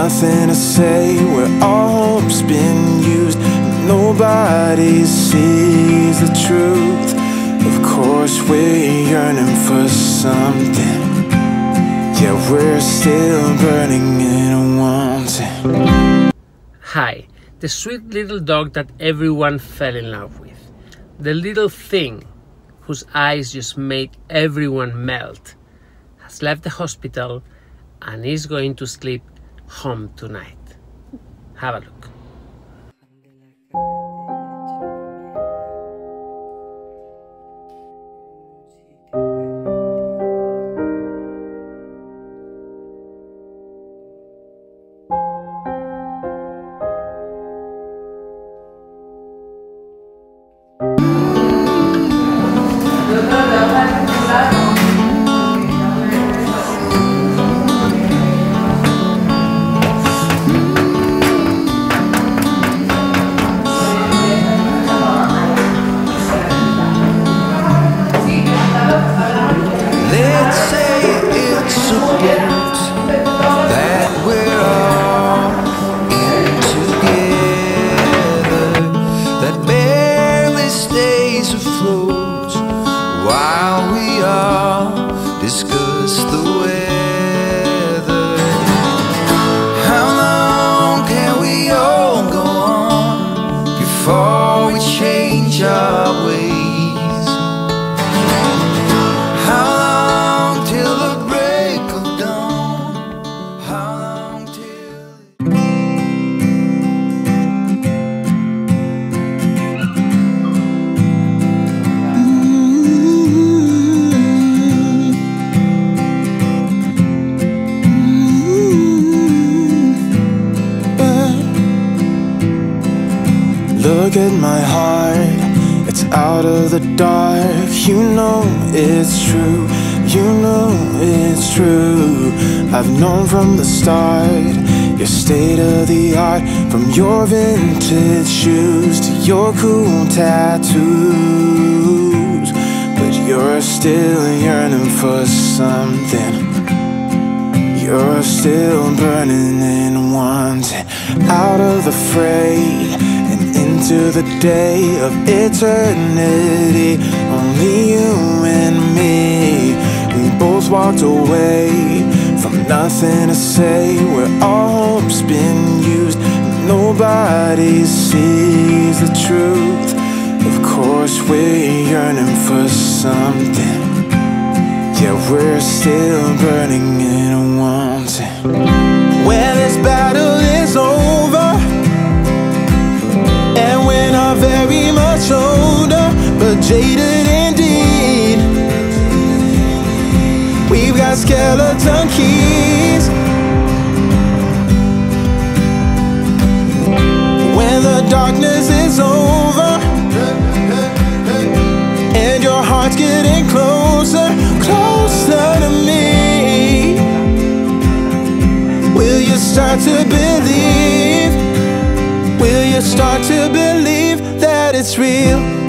nothing to say where all hope's been used. Nobody sees the truth. Of course, we're yearning for something. Yeah, we're still burning and wanting. Hi, the sweet little dog that everyone fell in love with. The little thing whose eyes just made everyone melt has left the hospital and is going to sleep home tonight. Have a look. Look at my heart, it's out of the dark. You know it's true, you know it's true. I've known from the start, your state of the art. From your vintage shoes to your cool tattoos. But you're still yearning for something. You're still burning and wanting out of the fray into the day of eternity. Only you and me. We both walked away from nothing to say where all hope's been used. Nobody sees the truth. Of course, we're yearning for something. Yeah, we're still burning and wanting. When this battle skeleton keys. When the darkness is over, and your heart's getting closer, closer to me. Will you start to believe? Will you start to believe that it's real?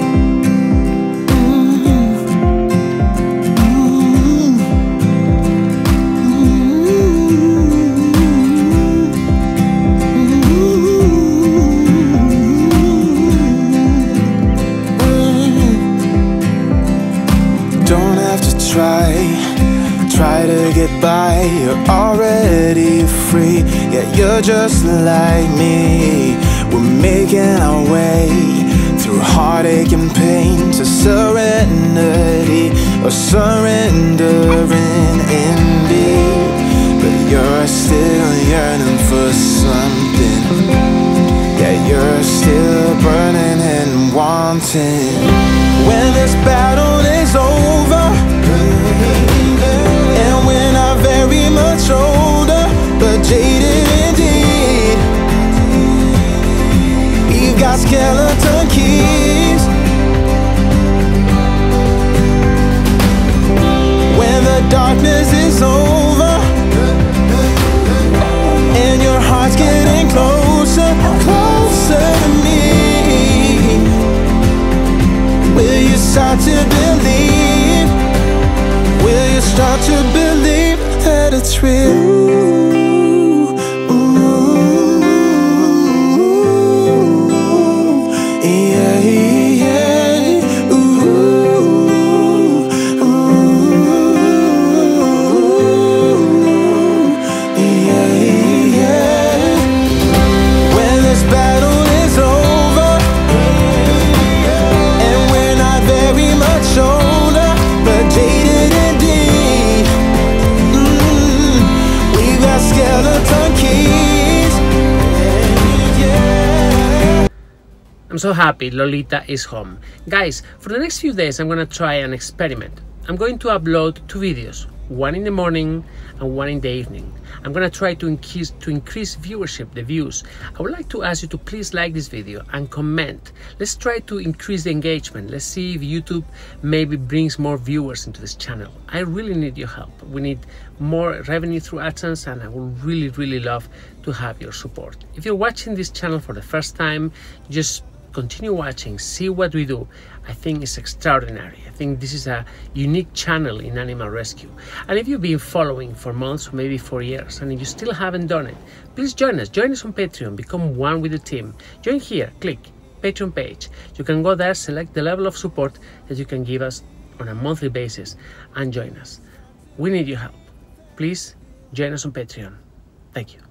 Don't have to try, try to get by. You're already free. Yeah, you're just like me. We're making our way through heartache and pain to serenity or surrendering indeed. But you're still yearning for something. Yeah, you're still burning and wanting. Skeleton keys. When the darkness is over, and your heart's getting closer, closer to me. Will you start to believe? Will you start to believe that it's real? I'm so happy Lolita is home. Guys, for the next few days, I'm gonna try an experiment. I'm going to upload two videos, one in the morning and one in the evening. I'm gonna try to increase to increase viewership, the views. I would like to ask you to please like this video and comment. Let's try to increase the engagement. Let's see if YouTube maybe brings more viewers into this channel. I really need your help. We need more revenue through AdSense and I would really, really love to have your support. If you're watching this channel for the first time, just continue watching, see what we do. I think it's extraordinary. I think this is a unique channel in animal rescue. And if you've been following for months or maybe for years and you still haven't done it, please join us. Join us on Patreon, become one with the team. Join here, click Patreon page. You can go there, select the level of support that you can give us on a monthly basis and join us. We need your help. Please join us on Patreon. Thank you.